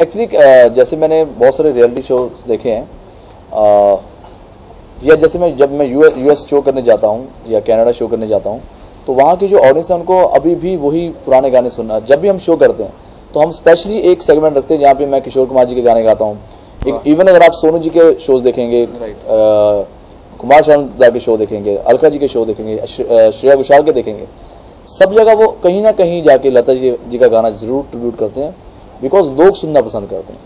Actually जैसे मैंने बहुत सारे रियलिटी शो देखे हैं अ, या जैसे मैं जब मैं यूएस शो करने जाता हूँ या कनाडा शो करने जाता हूँ तो वहाँ की जो ऑडियंस है उनको अभी भी वही पुराने गाने सुनना जब भी हम शो करते हैं तो हम स्पेशली एक सेगमेंट रखते हैं जहाँ पे मैं किशोर कुमार जी के गाने गाता हूँ। इवन अगर आप सोनू जी के शोज़ देखेंगे अ, कुमार शानदा के शो देखेंगे अलका जी के शो देखेंगे श्रेया घोषाल के देखेंगे सब जगह वो कहीं ना कहीं जाके लता जी जी का गाना ज़रूर ट्रिब्यूट करते हैं। बिकॉज़ लोग सुनना पसंद करते हैं।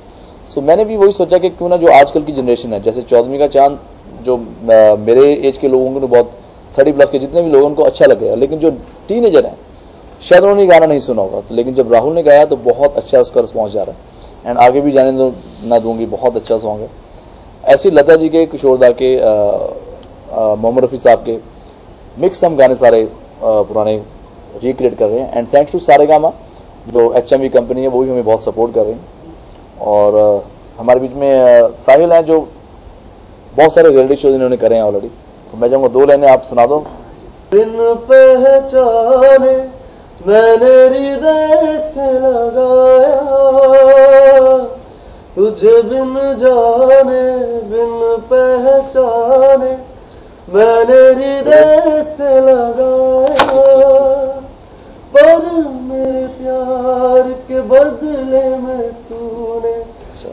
सो so, मैंने भी वही सोचा कि क्यों ना जो आजकल की जनरेशन है जैसे चौदहवीं का चाँद जो अ, मेरे एज के लोगों को तो बहुत थर्टी प्लस के जितने भी लोगों को अच्छा लगेगा लेकिन जो टीन एजर हैं शायद उन्होंने गाना नहीं सुना होगा तो लेकिन जब राहुल ने गाया तो बहुत अच्छा उसका रिस्पॉन्स जा रहा है। एंड आगे भी जाने दो ना दूँगी बहुत अच्छा सॉन्ग है। ऐसी लता जी के किशोरदा के मोहम्मद रफ़ी साहब के मिक्स हम गाने सारे अ, पुराने रिक्रिएट कर रहे हैं। And thanks to Saregama जो एच कंपनी है, वो भी हमें बहुत सपोर्ट कर रही हैं। और हमारे बीच में साहिल हैं जो बहुत सारे रियलिटी शोज़ इन्होंने करे हैं ऑलरेडी तो मैं चाहूँगा दो लाइनें आप सुना दो। बिन पहचाने मैंने हृदय से लगाया। तुझे बिन जाने, बिन पहचाने मैंने हृदय से लगाया। बदले में तूने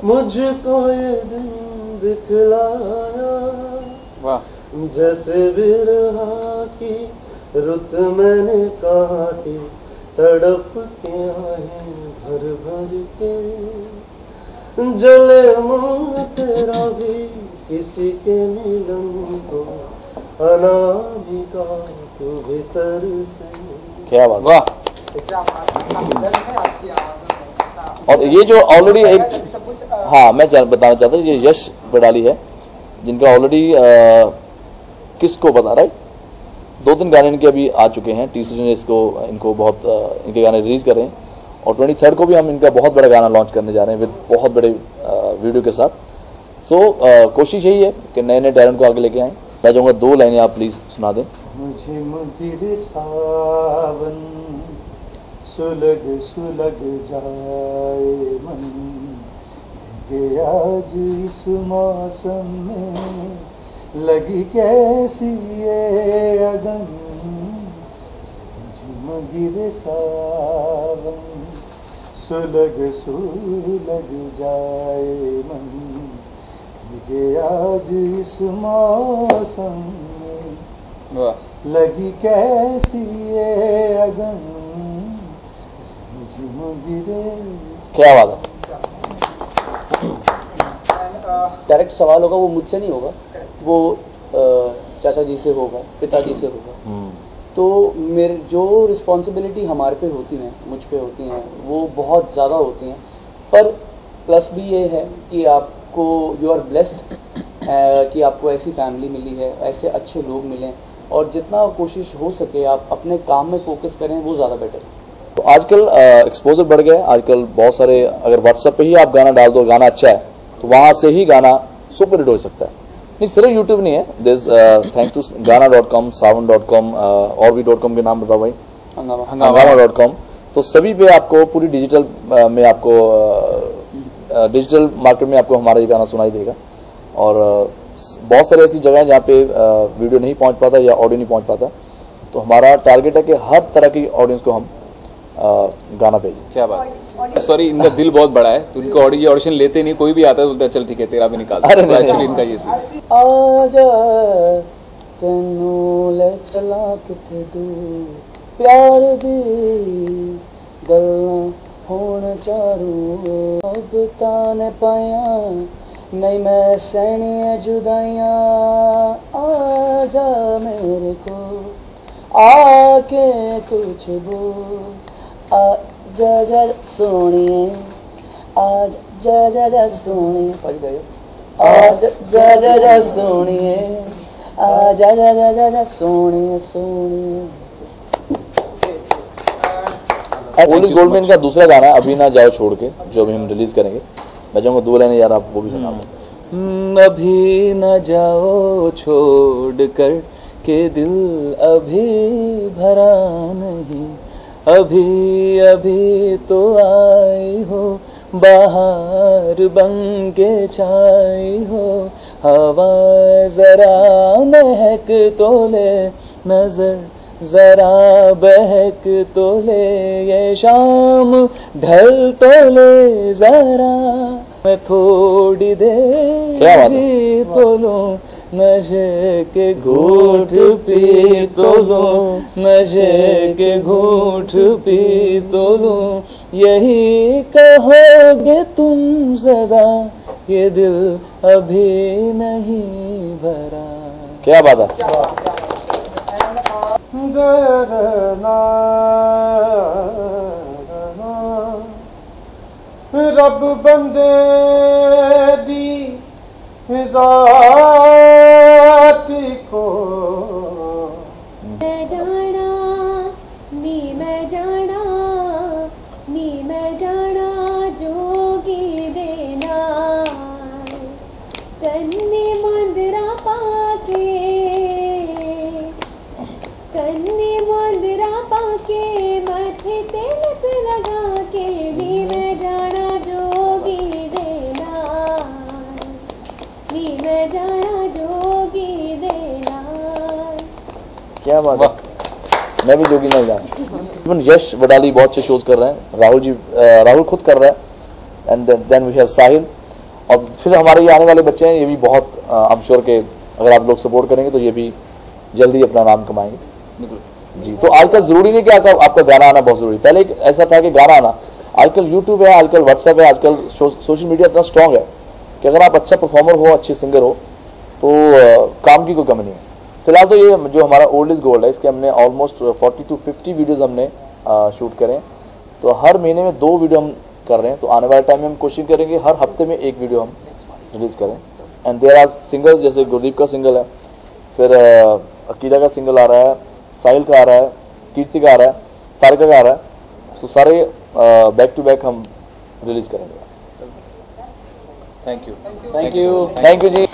मुझको ये दिन दिखलाया। जैसे बिरहा की रुत मैंने काटी तड़प के आए भर भर के। जले मुँह तेरा भी किसी के मिलन को अनामिका तू भीतर से। क्या बात। वाह। और ये जो ऑलरेडी एक हाँ मैं बताना चाहता हूँ, ये यश बडाली है, जिनका ऑलरेडी किसको पता राइट दो तीन गाने इनके अभी आ चुके हैं, तीसरे ने इसको, इनको बहुत इनके गाने रिलीज़ कर रहे हैं, और ट्वेंटी थर्ड को भी हम इनका बहुत बड़ा गाना लॉन्च करने जा रहे हैं विद बहुत बड़े वीडियो के साथ। सो कोशिश यही है कि नए नए टैलेंट को आगे लेके आएँ। मैं चाहूँगा दो लाइनें आप प्लीज़ सुना दें। मुझे सुलग सुलग जाए मन भीगे आज इस मौसम में लगी कैसी ये अगन मुझे मुगिर सावन सुलग सुलग जाए मन भीगे आज इस मौसम में लगी कैसी ये अगन झिम गिरे क्या बात है? डायरेक्ट सवाल होगा वो मुझसे नहीं होगा। वो चाचा जी से होगा पिताजी से होगा। हम्म, तो मेरे जो रिस्पॉन्सिबिलिटी हमारे पे होती हैं मुझ पे होती हैं वो बहुत ज़्यादा होती हैं। पर प्लस भी ये है कि आपको यू आर ब्लेस्ड कि आपको ऐसी फैमिली मिली है ऐसे अच्छे लोग मिले और जितना कोशिश हो सके आप अपने काम में फोकस करें वो ज़्यादा बेटर है। तो आजकल एक्सपोजर बढ़ गया है। आजकल बहुत सारे अगर व्हाट्सएप पे ही आप गाना डाल दो गाना अच्छा है तो वहाँ से ही गाना सुपर हिट हो सकता है। नहीं सिर्फ़ यूट्यूब नहीं है। This thanks to Gaana dot com Saavn dot com और भी डॉट कॉम के नाम बताओ भाई। हंगामा डॉट कॉम तो सभी पे आपको पूरी डिजिटल में आपको डिजिटल मार्केट में आपको हमारा ये गाना सुनाई देगा। और बहुत सारी ऐसी जगह हैं जहाँ पे वीडियो नहीं पहुँच पाता या ऑडियो नहीं पहुँच पाता। तो हमारा टारगेट है कि हर तरह की ऑडियंस को हम गाना भेजें क्या बात सॉरी इनका दिल बहुत बड़ा है तो इनका ऑडियो ऑडिशन लेते नहीं कोई भी आता है बोलता है चल ठीक है तेरा भी निकाल अरे नहीं, एक्चुअली नहीं। इनका ये सीन ਆਜਾ ਤੈਨੂੰ ਲੈ ਚਲਾ ਕਿਥੇ ਦੂਰ ਪਿਆਰ ਦੀ ਗੱਲਾਂ ਹੋਣ ਚਾਰੂ ਅਬ ਤਾਂ ਨੇ ਪਾਇਆ ਨਹੀਂ ਮੈਂ ਸਹਿਣੀਆਂ ਜੁਦਾਈਆਂ ਆਜਾ ਮੇਰੇ ਕੋ ਆਕੇ ਕੁਛ ਬੋਲ जा आज जा जा जा गए। आज जा जा जा जा जा जा जा ओली गोल्डमैन का दूसरा गाना अभी ना जाओ छोड़ के जो अभी हम रिलीज़ करेंगे। मैं चाहूँगा दो लाइने यार आप वो भी सुना हम्म, अभी न जाओ छोड़ कर के दिल अभी भरा नहीं। अभी अभी तो आई हो बाहर बन के छाई हो हवा जरा महक तो ले नज़र जरा बहक तो ले ये शाम ढल तो ले जरा मैं थोड़ी देर? जी तो लूँ नशे के घूट पी तो लूँ नशे के घूट पी तो लूँ। यही कहोगे तुम सदा ये दिल अभी नहीं भरा। क्या बात है? रब बंदे दी तिलक लगा क्या बात है? मैं भी जोगी नहीं जाना इवन यश वडाली बहुत से शोज़ कर रहे हैं। राहुल जी राहुल खुद कर रहा है। And then we have Sahil. और फिर हमारे ये आने वाले बच्चे हैं ये भी बहुत आई एम श्योर के अगर आप लोग सपोर्ट करेंगे तो ये भी जल्दी अपना नाम कमाएँगे। बिल्कुल। जी तो आजकल ज़रूरी नहीं कि आपका आपका गाना आना बहुत ज़रूरी पहले ऐसा था कि गाना आना। आजकल यूट्यूब है, आजकल व्हाट्सएप है, आजकल सोशल मीडिया इतना स्ट्रांग है कि अगर आप अच्छा परफॉर्मर हो, अच्छे सिंगर हो तो काम की कोई कमी नहीं है। फ़िलहाल तो ये जो हमारा ओल्ड इज़ गोल्ड है, इसके हमने ऑलमोस्ट 40 टू फिफ्टी वीडियोज़ हमने शूट करें तो हर महीने में दो वीडियो हम कर रहे हैं। तो आने वाले टाइम में हम कोशिश करेंगे, हर हफ़्ते में एक वीडियो हम रिलीज़ करें। एंड देर आर सिंगल्स जैसे गुरदीप का सिंगल है, फिर अकीला का सिंगल आ रहा है साहिल का आ रहा है कीर्ति का आ रहा है तारिका का आ रहा है। सो सारे बैक टू बैक हम रिलीज़ करेंगे। Thank you thank you thank you ji.